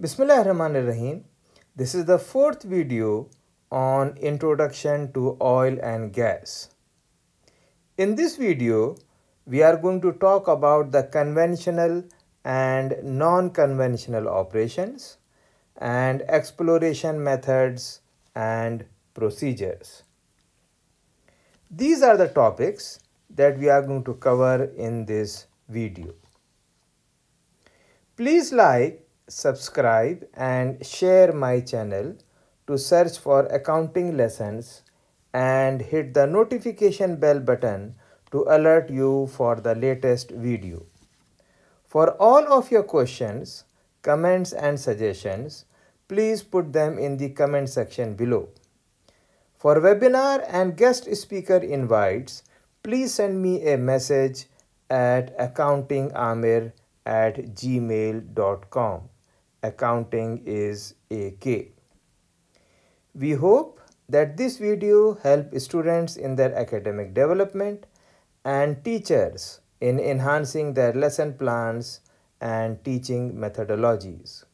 Bismillah Rahman Rahim. This is the fourth video on introduction to oil and gas. In this video, we are going to talk about the conventional and non-conventional operations and exploration methods and procedures. These are the topics that we are going to cover in this video. Please like, subscribe and share my channel to search for accounting lessons and hit the notification bell button to alert you for the latest video. For all of your questions, comments and suggestions, please put them in the comment section below. For webinar and guest speaker invites, please send me a message at accountingamir at gmail.com. Accounting is AK. We hope that this video help students in their academic development and teachers in enhancing their lesson plans and teaching methodologies.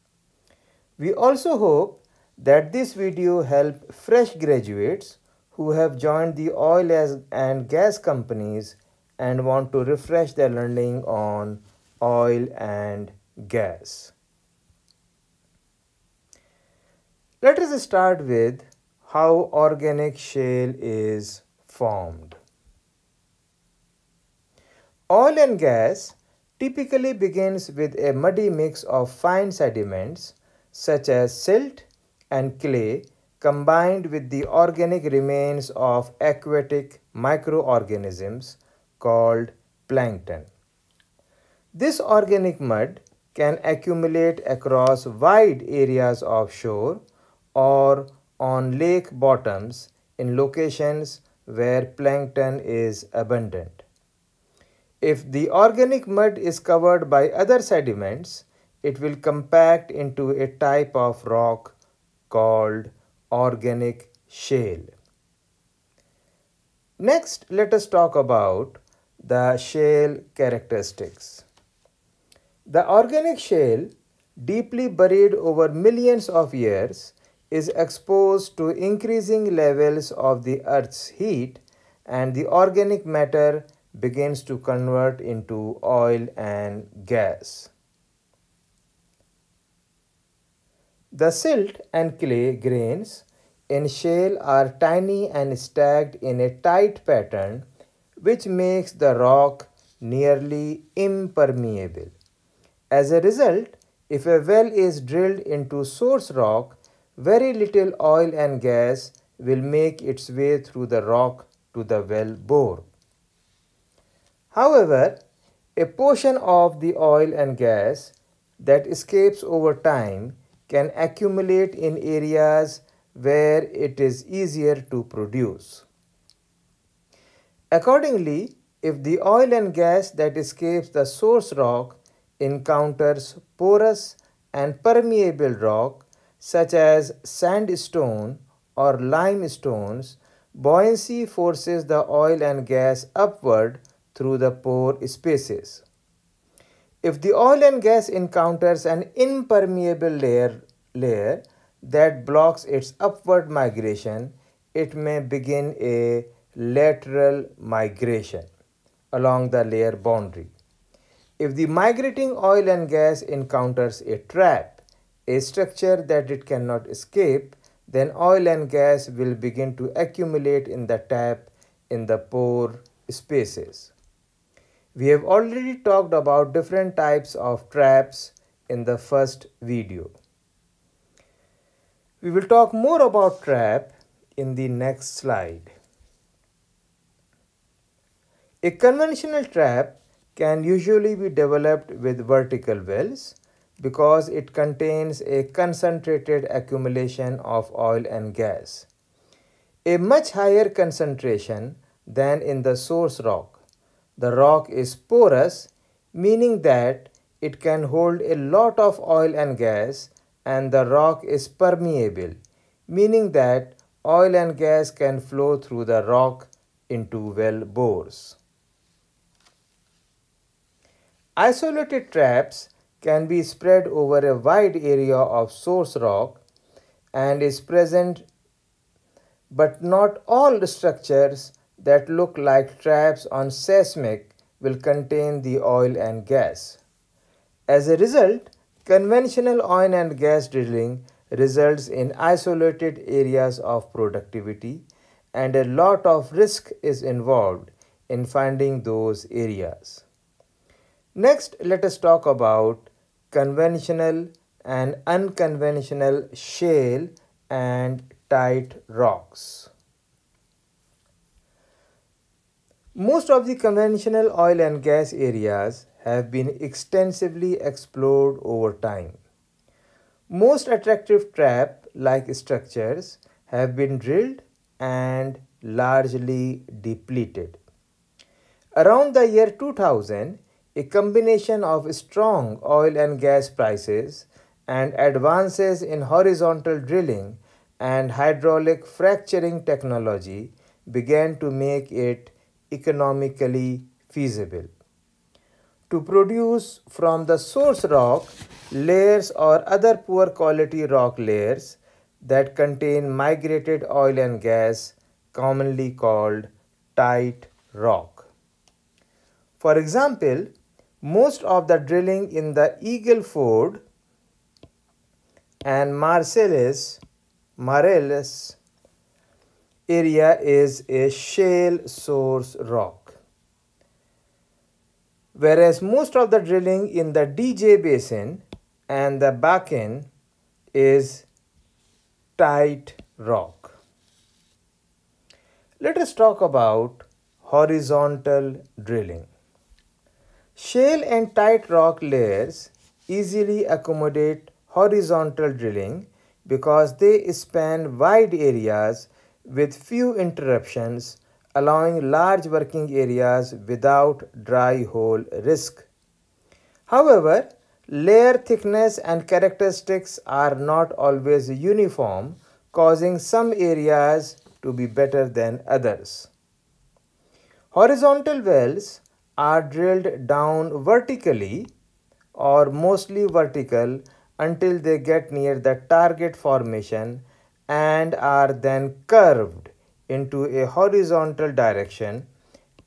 We also hope that this video help fresh graduates who have joined the oil and gas companies and want to refresh their learning on oil and gas. Let us start with how organic shale is formed. Oil and gas typically begins with a muddy mix of fine sediments such as silt and clay combined with the organic remains of aquatic microorganisms called plankton. This organic mud can accumulate across wide areas of shore or on lake bottoms in locations where plankton is abundant. If the organic mud is covered by other sediments, it will compact into a type of rock called organic shale. Next, let us talk about the shale characteristics. The organic shale, deeply buried over millions of years, is exposed to increasing levels of the earth's heat and the organic matter begins to convert into oil and gas. The silt and clay grains in shale are tiny and stacked in a tight pattern which makes the rock nearly impermeable. As a result, if a well is drilled into source rock, very little oil and gas will make its way through the rock to the well bore. However, a portion of the oil and gas that escapes over time can accumulate in areas where it is easier to produce. Accordingly, if the oil and gas that escapes the source rock encounters porous and permeable rock such as sandstone or limestones, buoyancy forces the oil and gas upward through the pore spaces. If the oil and gas encounters an impermeable layer, layer that blocks its upward migration, it may begin a lateral migration along the layer boundary. If the migrating oil and gas encounters a trap, a structure that it cannot escape, then oil and gas will begin to accumulate in the tap in the pore spaces. We have already talked about different types of traps in the first video. We will talk more about trap in the next slide. A conventional trap can usually be developed with vertical wells because it contains a concentrated accumulation of oil and gas. A much higher concentration than in the source rock the rock is porous, meaning that it can hold a lot of oil and gas and the rock is permeable, meaning that oil and gas can flow through the rock into well bores. Isolated traps can be spread over a wide area of source rock and is present but not all structures that look like traps on seismic will contain the oil and gas. As a result, conventional oil and gas drilling results in isolated areas of productivity and a lot of risk is involved in finding those areas. Next, let us talk about conventional and unconventional shale and tight rocks. Most of the conventional oil and gas areas have been extensively explored over time. Most attractive trap-like structures have been drilled and largely depleted. Around the year 2000, a combination of strong oil and gas prices and advances in horizontal drilling and hydraulic fracturing technology began to make it economically feasible. To produce from the source rock layers or other poor quality rock layers that contain migrated oil and gas commonly called tight rock. For example, most of the drilling in the Eagle Ford and Marcellus, Marcellus area is a shale source rock. Whereas most of the drilling in the DJ Basin and the Bakken is tight rock. Let us talk about horizontal drilling. Shale and tight rock layers easily accommodate horizontal drilling because they span wide areas with few interruptions allowing large working areas without dry hole risk. However, layer thickness and characteristics are not always uniform causing some areas to be better than others. Horizontal wells are drilled down vertically or mostly vertical until they get near the target formation and are then curved into a horizontal direction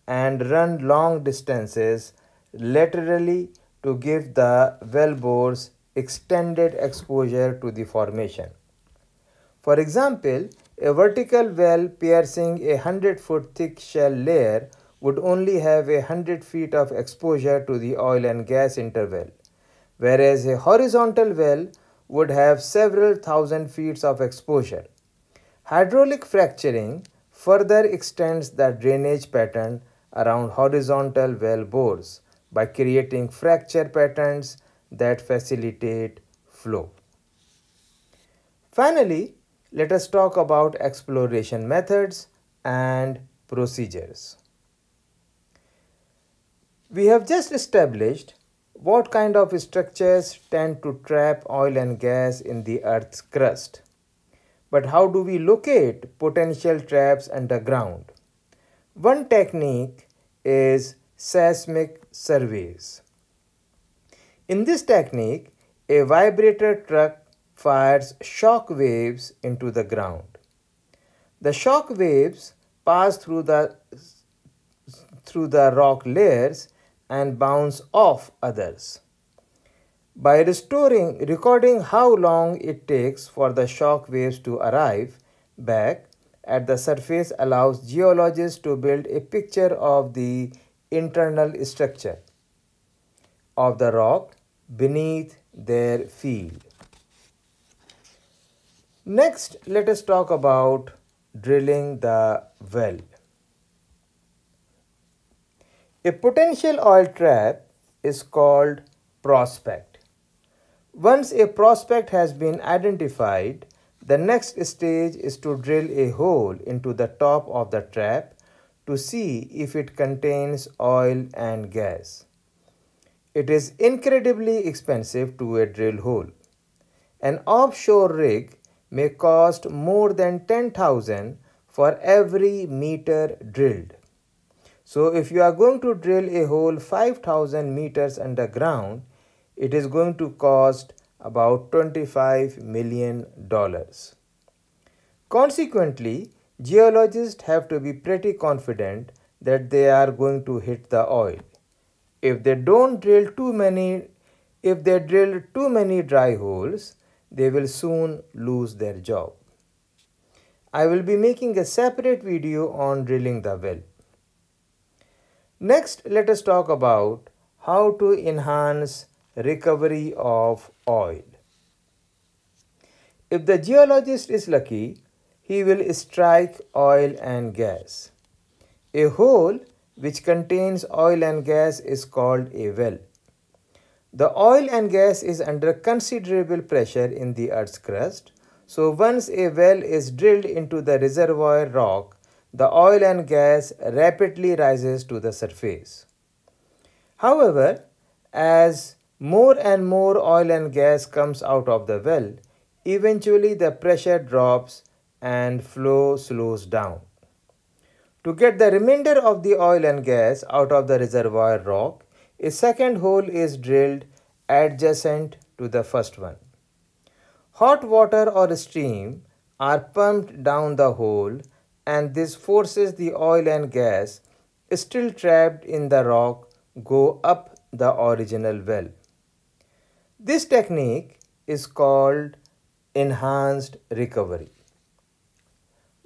and run long distances laterally to give the wellbores extended exposure to the formation. For example, a vertical well piercing a 100 foot thick shale layer would only have a 100 feet of exposure to the oil and gas interval, whereas a horizontal well would have several thousand feet of exposure. Hydraulic fracturing further extends the drainage pattern around horizontal well bores by creating fracture patterns that facilitate flow. Finally, let us talk about exploration methods and procedures. We have just established what kind of structures tend to trap oil and gas in the earth's crust. But how do we locate potential traps underground? One technique is seismic surveys. In this technique, a vibrator truck fires shock waves into the ground. The shock waves pass through the through the rock layers and bounce off others. By restoring, recording how long it takes for the shock waves to arrive back at the surface allows geologists to build a picture of the internal structure of the rock beneath their field. Next, let us talk about drilling the well. A potential oil trap is called prospect. Once a prospect has been identified, the next stage is to drill a hole into the top of the trap to see if it contains oil and gas. It is incredibly expensive to a drill hole. An offshore rig may cost more than 10,000 for every meter drilled. So if you are going to drill a hole 5000 meters underground, it is going to cost about 25 million dollars. Consequently, geologists have to be pretty confident that they are going to hit the oil. If they don't drill too many if they drill too many dry holes, they will soon lose their job. I will be making a separate video on drilling the well. Next, let us talk about how to enhance recovery of oil. If the geologist is lucky, he will strike oil and gas. A hole which contains oil and gas is called a well. The oil and gas is under considerable pressure in the earth's crust. So once a well is drilled into the reservoir rock, the oil and gas rapidly rises to the surface. However, as more and more oil and gas comes out of the well, eventually the pressure drops and flow slows down. To get the remainder of the oil and gas out of the reservoir rock, a second hole is drilled adjacent to the first one. Hot water or steam are pumped down the hole and this forces the oil and gas still trapped in the rock go up the original well. This technique is called enhanced recovery.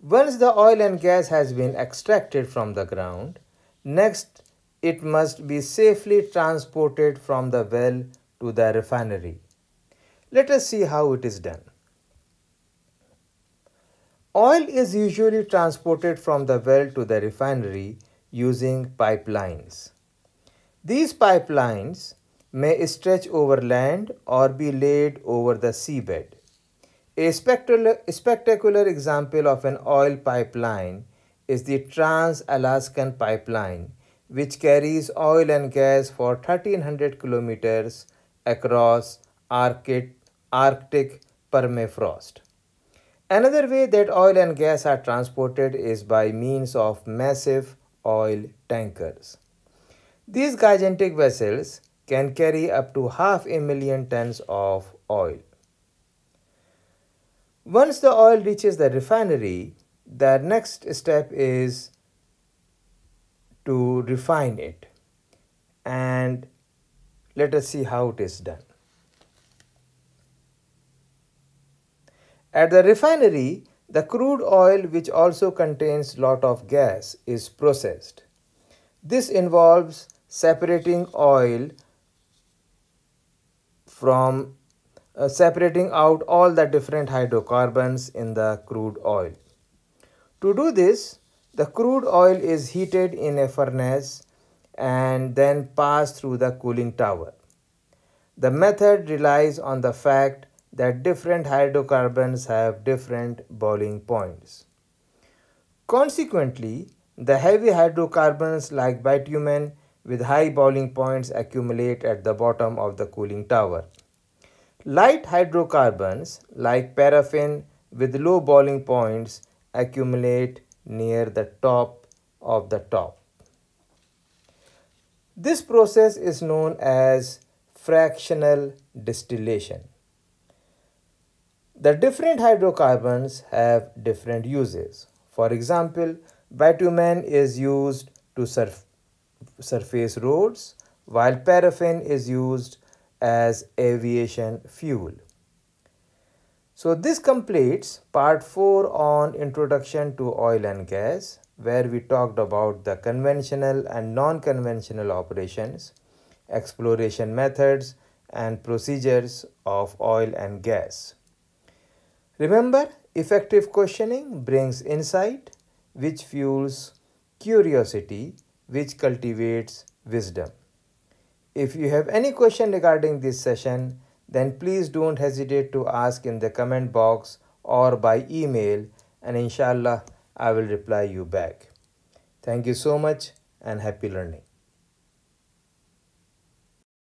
Once the oil and gas has been extracted from the ground, next it must be safely transported from the well to the refinery. Let us see how it is done. Oil is usually transported from the well to the refinery using pipelines. These pipelines may stretch over land or be laid over the seabed. A spectacular, example of an oil pipeline is the Trans-Alaskan Pipeline which carries oil and gas for 1300 kilometers across Arctic, Arctic permafrost. Another way that oil and gas are transported is by means of massive oil tankers. These gigantic vessels can carry up to half a million tons of oil. Once the oil reaches the refinery, the next step is to refine it and let us see how it is done. At the refinery, the crude oil which also contains lot of gas is processed. This involves separating oil from uh, separating out all the different hydrocarbons in the crude oil. To do this, the crude oil is heated in a furnace and then passed through the cooling tower. The method relies on the fact that different hydrocarbons have different boiling points. Consequently, the heavy hydrocarbons like bitumen with high boiling points accumulate at the bottom of the cooling tower. Light hydrocarbons like paraffin with low boiling points accumulate near the top of the top. This process is known as fractional distillation. The different hydrocarbons have different uses. For example, bitumen is used to surf surface roads while paraffin is used as aviation fuel. So this completes part 4 on introduction to oil and gas where we talked about the conventional and non-conventional operations, exploration methods and procedures of oil and gas. Remember, effective questioning brings insight which fuels curiosity which cultivates wisdom. If you have any question regarding this session, then please don't hesitate to ask in the comment box or by email and inshallah I will reply you back. Thank you so much and happy learning.